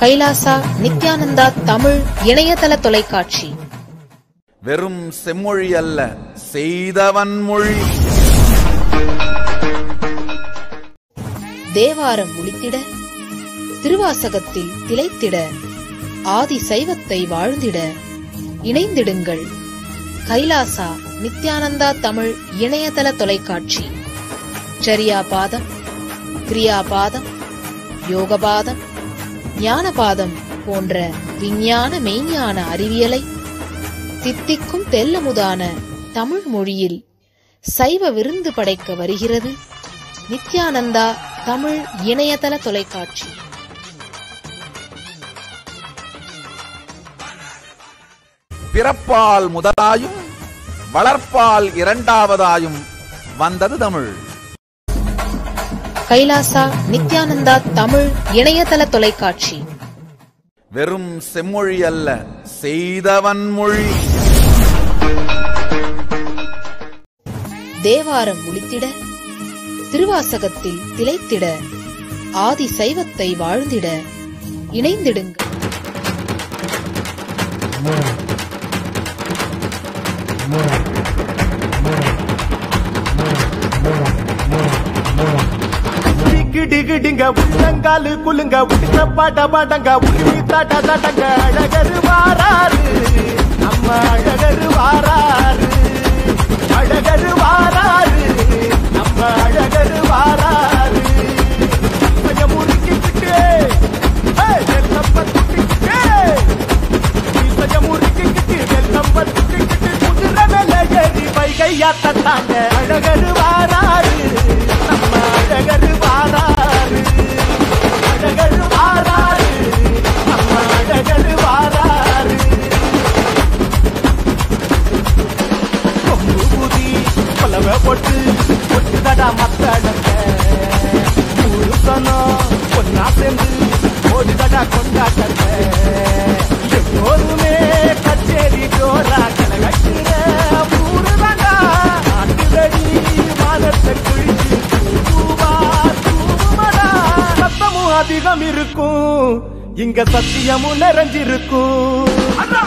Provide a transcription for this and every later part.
கைலாசா நித்யானந்தா தமிழ் இணையதள தொலைக்காட்சி. வெறும் செம்மொழி அல்ல செய்தவன் மொழி. தேவாரம் ஒளித்திட திருவாசகத்தில் திளைத்திட ஆதி சைவத்தை வாழ்ந்திட இணைந்திடுங்கள். கைலாசா நித்யானந்தா தமிழ் இணையதள தொலைக்காட்சி. சரியாபாதம் கிரியாபாதம் யோகபாதம் ஞானபாதம் போன்ற விஞ்ஞான மெய்ஞான அறிவியலை தித்திக்கும் தெல்லமுதான தமிழ் மொழியில் சைவ விருந்து படைக்க வருகிறது. நித்யானந்தா தமிழ் இணையதள தொலைக்காட்சி. பிறப்பால் முதலாயும் வளர்ப்பால் இரண்டாவதாயும் வந்தது தமிழ். கைலாசா நித்யானந்தா தமிழ் இணையதள தொலைக்காட்சி. வெறும் செம்மொழி அல்ல செய்தவன் மொழி. தேவாரம் ஒளித்திட திருவாசகத்தில் திளைத்திட ஆதி சைவத்தை வாழ்ந்திட இணைந்திடுங்கள். டிகிடிகிடிங்க உள்ளங்காலு குலுங்க உடுக்க பாட்ட பாட்டங்க உருவி தாட்ட தாட்டங்க அழகரு வாராரு. நம்ம அழகரு வாராரு. அழகரு வாராரு. நம்ம அழகரு வாராரு. முறுக்கிக்கிட்டு முறுக்கிக்கிட்டு குதிரை மேல ஏறி வைகையாத்தாங்க அழகரு அழகரு வாராரு. அழகரு வாராரு. நம்ம மத்தடங்க ஊரு சனம் பொன்னா சேர்ந்து ஓடுதடா கொண்டாட்டங்க எப்போதுமே கச்சேரி ஜோரா கலகட்டுற சத்தமும் அதிகம் இருக்கும் இங்க சத்தியமும் நிறைஞ்சிருக்கும் அண்ணா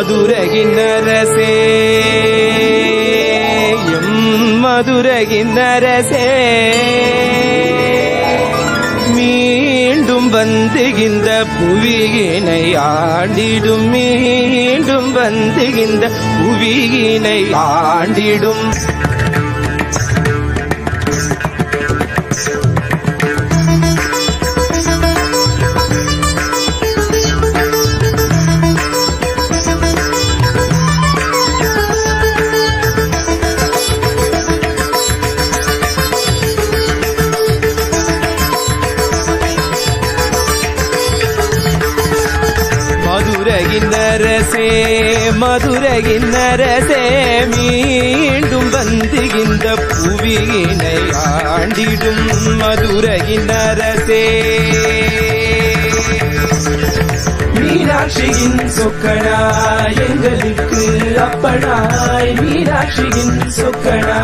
ஒண்ணா அப்படியே மதுரகின்னரசே எம் மதுரகின்னரசே மீண்டும் வந்துகின்ற புவியினை ஆண்டிடும் மீண்டும் வந்துகின்ற புவியினை ஆண்டிடும் மதுரகின்னரசே மீண்டும் வந்துகின்ற புவியினை ஆண்டிடும் மதுரையின் அரசே மீனாட்சியின் சொக்கடா எங்களுக்கு அப்பனாய். மீனாட்சியின் சொக்கடா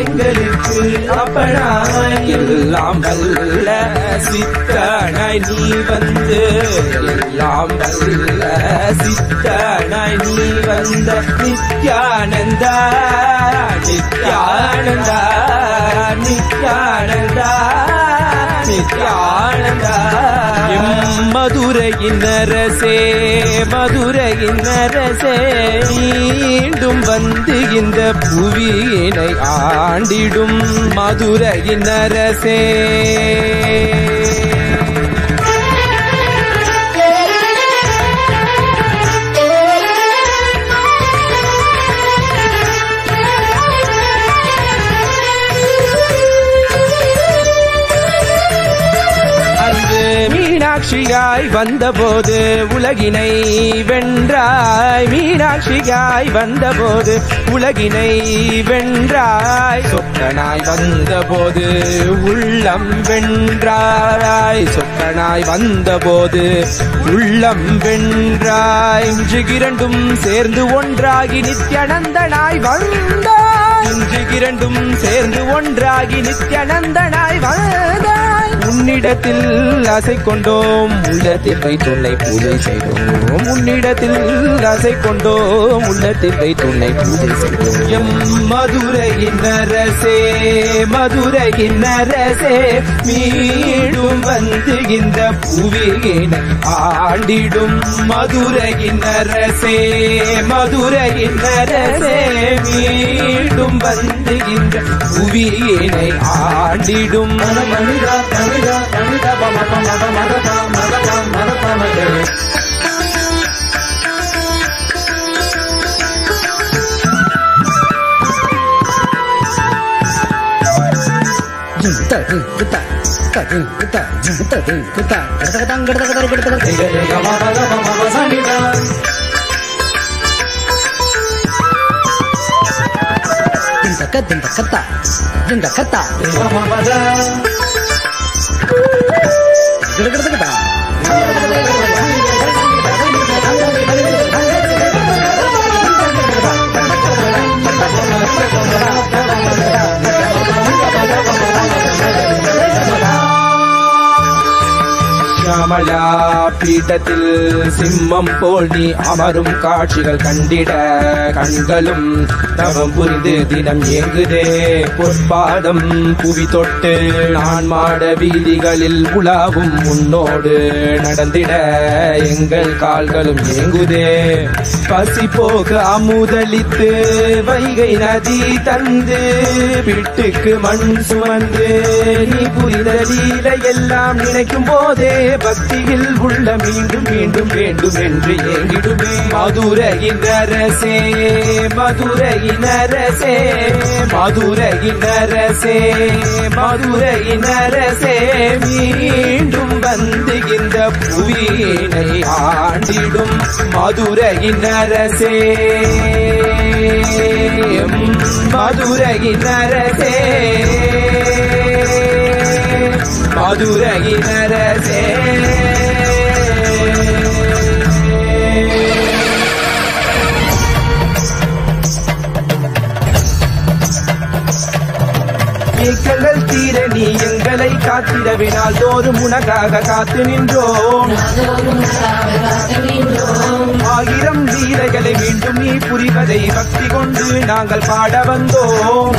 எங்களுக்கு அப்பனாய். எல்லாம் நல்ல சித்தனாய் நீ வந்து எல்லாம் நல்ல சித்தனாய் நீ வந்த நித்யானந்தா நித்யானந்தா நித்யானந்தா நித்யானந்தா. மதுரையின் அரசே மதுரையின் அரசே மீண்டும் வந்து இந்த புவியினை ஆண்டிடும் மதுரையின் அரசே. மீனாட்சியாய் வந்தபோது உலகினை வென்றாய். மீனாட்சியாய் வந்தபோது உலகினை வென்றாய். சொக்கனாய் வந்தபோது உள்ளம் வென்றாய். சொக்கனாய் வந்தபோது உள்ளம் வென்றாய். இன்று இரண்டும் சேர்ந்து ஒன்றாகி நித்யானந்தனாய் வந்தாய். இன்று இரண்டும் சேர்ந்து ஒன்றாகி நித்யானந்தனாய் வந்தாய். உன்னிடத்தில் ஆசை கொண்டோம். உள்ளத்தில் வைத்துள்ளை பூஜை செய்தோம். உன்னிடத்தில் ஆசை கொண்டோம். உள்ளத்தில் வைத்துள்ளை பூஜை செய்தோம். எம் மதுரையின் அரசே மதுரையின் அரசே மீண்டும் வந்து இந்த புவியினை ஆண்டிடும் மதுரையின் அரசே மதுரையின் அரசே. மீண்டும் வந்து இந்த புவியினை ஆண்டிடும் ke denda kata denda kata. Denda kata denda kata Kamala பீட்டத்தில் சிம்மம் போல் நீ அமரும் காட்சிகள் கண்டிட கண்களும் தவம் புரிந்து தினம் இயங்குதே பொற்பாதம் புவி தொட்டு நான் மாட வீதிகளில் உலாவும் உன்னோடு நடந்திட எங்கள் கால்களும் இயங்குதே பசி போக அமுதளித்து வைகை நதி தந்து பிட்டுக்கு மண் சுமந்து நீ புரிந்த லீலை எல்லாம் நினைக்கும் போதே பக்தியில் உள்ள மீண்டும் மீண்டும் வேண்டும் என்று ஏங்கிடுமே மதுரையின் அரசே மதுரையின் அரசே மதுரையின் அரசே மதுரையின் அரசே. மீண்டும் வந்து இந்த புவியினை ஆண்டிடும் மதுரையின் அரசே. மதுரையின் அரசே. மதுரையின் அரசே ஏக்கங்கள் தீர நீ எங்களை காத்திடவினால் தோறும் உனக்காக காத்து நின்றோம். ஆயிரம் வீரர்களை மீண்டும் நீ புரிவதை பக்தி கொண்டு நாங்கள் பாட வந்தோம்.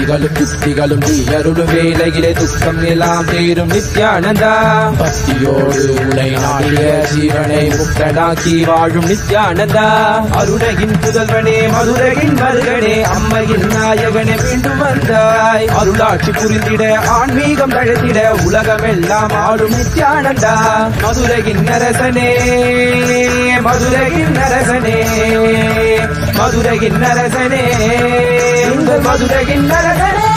சக்திகளும் புத்திகளும் நீ வேலையிலே துக்கம் எல்லாம் தேரும் நித்யானந்தா. பக்தியோடு உலை நாடிய ஜீவனை முக்தனாக்கி வாழும் நித்யானந்தா. அருணகின் புதல்வனே மதுரகின் மருகனே அம்மையின் நாயகனே மீண்டும் வந்தாய். அருளாட்சி புரிந்திட ஆன்மீகம் தழுத்திட உலகமெல்லாம் ஆளும் நித்யானந்தா. மதுரையின் நரசனே மதுரையின் நரசனே மதுரையின் அரசனே 预备开